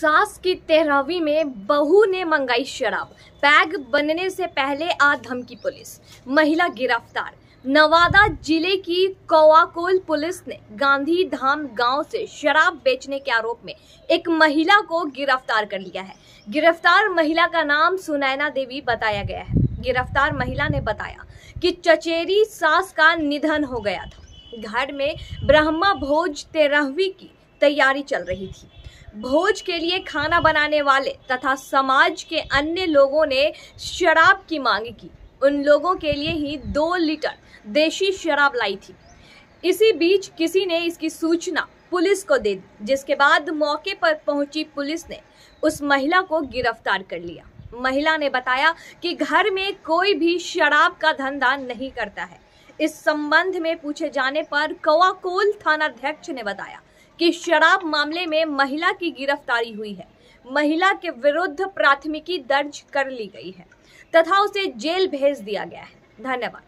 सास की तेरहवीं में बहू ने मंगाई शराब। बैग बनने से पहले आ धमकी पुलिस। महिला गिरफ़्तार। नवादा ज़िले की कौआकोल पुलिस ने गांधी धाम गाँव से शराब बेचने के आरोप में एक महिला को गिरफ़्तार कर लिया है। गिरफ़्तार महिला का नाम सुनैना देवी बताया गया है। गिरफ़्तार महिला ने बताया कि चचेरी सास का निधन हो गया था। घर में ब्रह्मा भोज तेरहवीं की तैयारी चल रही थी। भोज के लिए खाना बनाने वाले तथा समाज के अन्य लोगों ने शराब की मांग की। उन लोगों के लिए ही दो लीटर देशी शराब लाई थी। इसी बीच किसी ने इसकी सूचना पुलिस को दे दी, जिसके बाद मौके पर पहुँची पुलिस ने उस महिला को गिरफ़्तार कर लिया। महिला ने बताया कि घर में कोई भी शराब का धंधा नहीं करता है। इस संबंध में पूछे जाने पर कौआकोल थानाध्यक्ष ने बताया कि शराब मामले में महिला की गिरफ्तारी हुई है। महिला के विरुद्ध प्राथमिकी दर्ज कर ली गई है, तथा उसे जेल भेज दिया गया है। धन्यवाद।